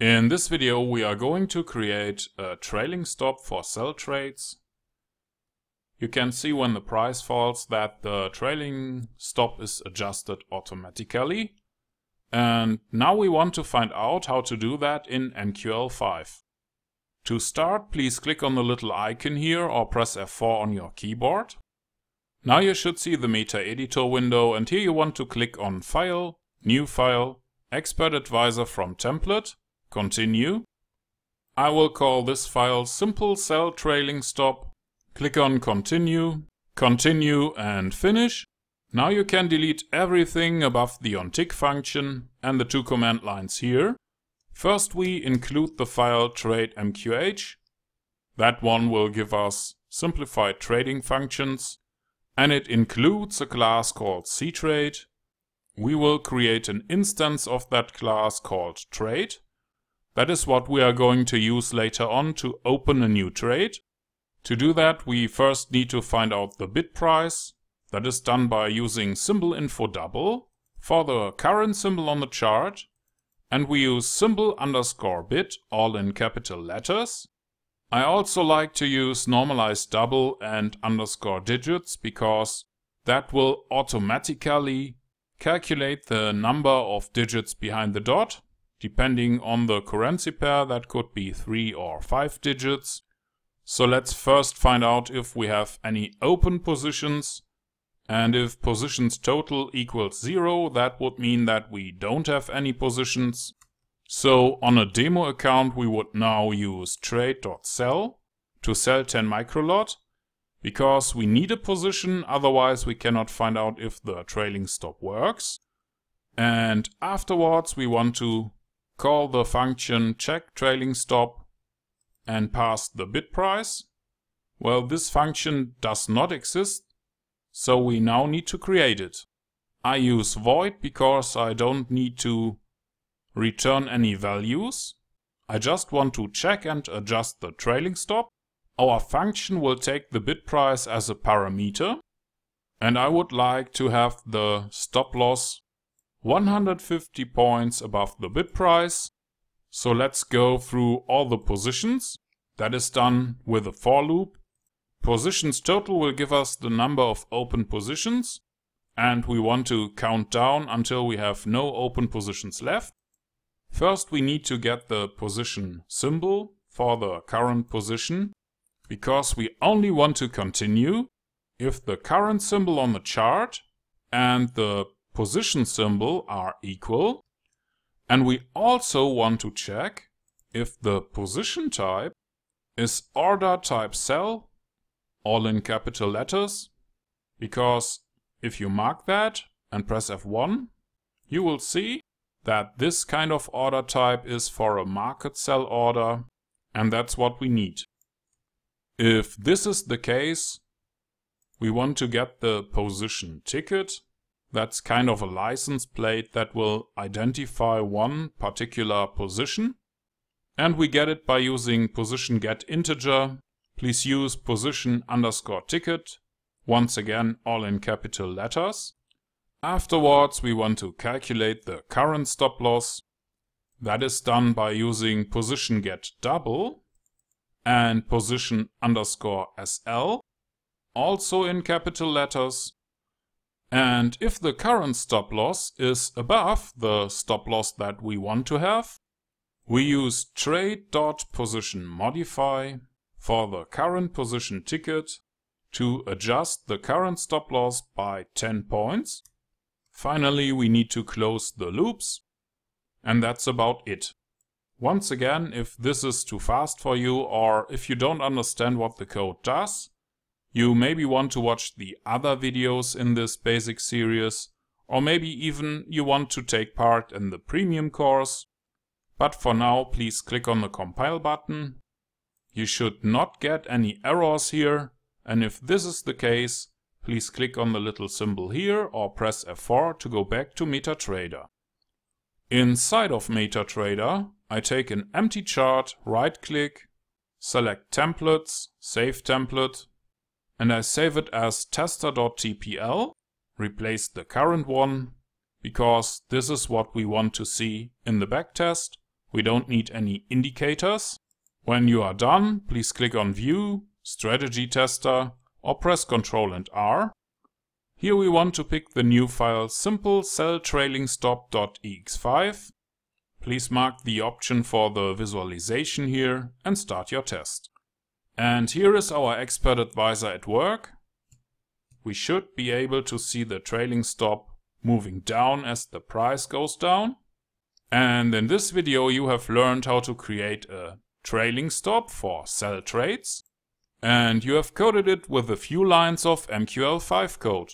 In this video we are going to create a trailing stop for sell trades. You can see when the price falls that the trailing stop is adjusted automatically. And now we want to find out how to do that in MQL5. To start, please click on the little icon here or press F4 on your keyboard. Now you should see the Meta Editor window and here you want to click on File, New File, Expert Advisor from Template Continue. I will call this file simple sell trailing stop. Click on continue, continue and finish. Now you can delete everything above the onTick function and the two command lines here. First we include the file trade.mqh. That one will give us simplified trading functions and it includes a class called ctrade. We will create an instance of that class called trade that is what we are going to use later on to open a new trade. To do that, we first need to find out the bid price. That is done by using symbol info double for the current symbol on the chart. And we use symbol underscore bid, all in capital letters. I also like to use normalized double and underscore digits because that will automatically calculate the number of digits behind the dot Depending on the currency pair, that could be 3 or 5 digits. So let's first find out if we have any open positions. And if positions total equals 0, that would mean that we don't have any positions. So on a demo account, we would now use trade.sell to sell 10 microlot because we need a position, otherwise we cannot find out if the trailing stop works. And afterwards we want to call the function check trailing stop and pass the bid price. Well, this function does not exist, so we now need to create it. I use void because I don't need to return any values. I just want to check and adjust the trailing stop. Our function will take the bid price as a parameter. And I would like to have the stop loss 150 points above the bid price. So let's go through all the positions. That is done with a for loop. Positions total will give us the number of open positions. And we want to count down until we have no open positions left. First we need to get the position symbol for the current position. Because we only want to continue if the current symbol on the chart and the position symbol are equal. And we also want to check if the position type is order type sell, all in capital letters, because if you mark that and press F1, you will see that this kind of order type is for a market sell order, and that's what we need. If this is the case, we want to get the position ticket that's kind of a license plate that will identify one particular position. And we get it by using position get integer. Please use position underscore ticket. Once again, all in capital letters. Afterwards, we want to calculate the current stop loss. That is done by using position get double and position underscore SL, also in capital letters. And if the current stop loss is above the stop loss that we want to have, we use trade.positionModify for the current position ticket to adjust the current stop loss by 10 points. Finally, we need to close the loops. And that's about it. Once again, if this is too fast for you or if you don't understand what the code does, you maybe want to watch the other videos in this basic series, or maybe even you want to take part in the premium course. But for now, please click on the compile button. You should not get any errors here, and if this is the case, please click on the little symbol here or press F4 to go back to MetaTrader. Inside of MetaTrader, I take an empty chart, right click, select templates, save template, and I save it as tester.tpl, replace the current one, because this is what we want to see in the backtest. We don't need any indicators. When you are done, please click on View, Strategy Tester or press Ctrl and R. Here we want to pick the new file simple sell trailing stop.ex5. Please mark the option for the visualization here and start your test. And here is our expert advisor at work. We should be able to see the trailing stop moving down as the price goes down. And in this video you have learned how to create a trailing stop for sell trades. And you have coded it with a few lines of MQL5 code.